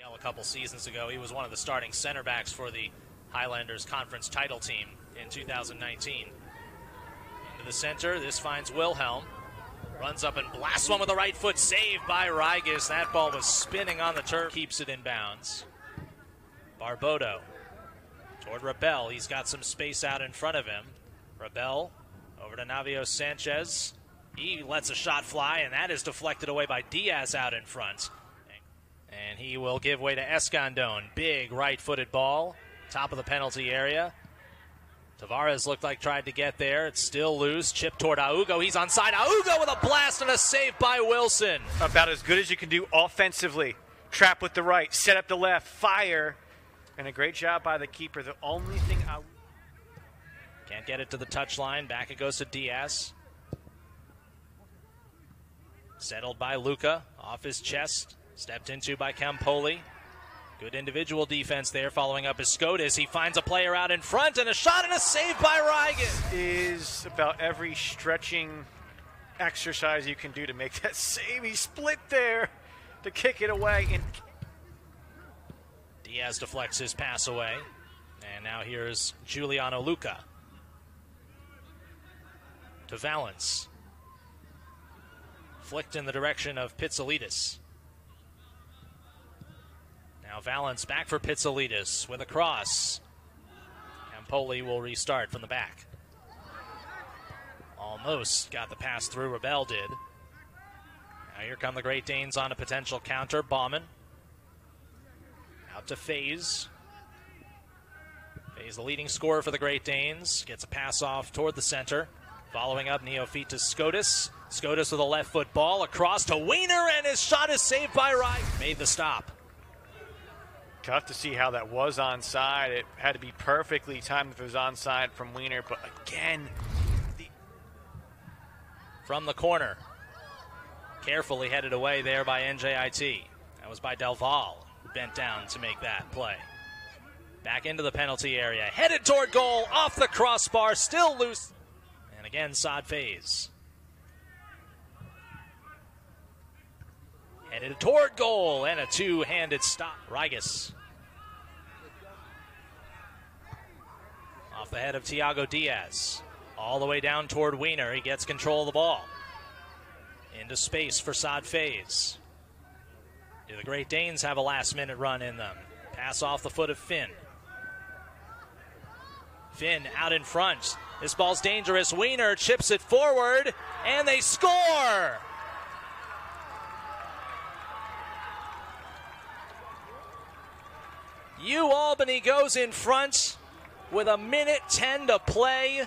A couple seasons ago, he was one of the starting center backs for the Highlanders conference title team in 2019. Into the center, this finds Wilhelm. Runs up and blasts one with the right foot, saved by Rigas. That ball was spinning on the turf, keeps it in bounds. Barbodo toward Rebel. He's got some space out in front of him. Rebel over to Navio Sanchez. He lets a shot fly, and that is deflected away by Diaz out in front. And he will give way to Escandon. Big right footed ball, top of the penalty area. Tavares looked like tried to get there. It's still loose. Chip toward Augo. He's onside. Augo with a blast and a save by Wilson. About as good as you can do offensively. Trap with the right, set up the left, fire. And a great job by the keeper. The only thing I. Can't get it to the touchline. Back it goes to Diaz. Settled by Luca. Off his chest. Stepped into by Campoli. Good individual defense there, following up his Scotus. He finds a player out in front, and a shot and a save by Rigas. Is about every stretching exercise you can do to make that save. He split there to kick it away. And Diaz deflects his pass away. And now here's Giuliano Luca. To Valence. Flicked in the direction of Pizzolidis. Now Valence back for Pizzolidis with a cross. Campoli will restart from the back. Almost got the pass through, Rebel did. Now here come the Great Danes on a potential counter. Bauman. Out to Faze. Faze, the leading scorer for the Great Danes, gets a pass off toward the center. Following up, Neophytus Scotus. Scotus with a left foot ball across to Wiener, and his shot is saved by Wright. Made the stop. Tough to see how that was onside. It had to be perfectly timed if it was onside from Wiener, but again, the from the corner, carefully headed away there by NJIT. That was by Del Val, who bent down to make that play. Back into the penalty area, headed toward goal, off the crossbar, still loose. And again, Saad Faze. Headed toward goal and a two handed stop. Rigas. Off the head of Tiago Diaz. All the way down toward Wiener. He gets control of the ball. Into space for Saad Faze. Do the Great Danes have a last minute run in them? Pass off the foot of Finn. Finn out in front. This ball's dangerous. Wiener chips it forward, and they score! U Albany goes in front with a minute 10 to play.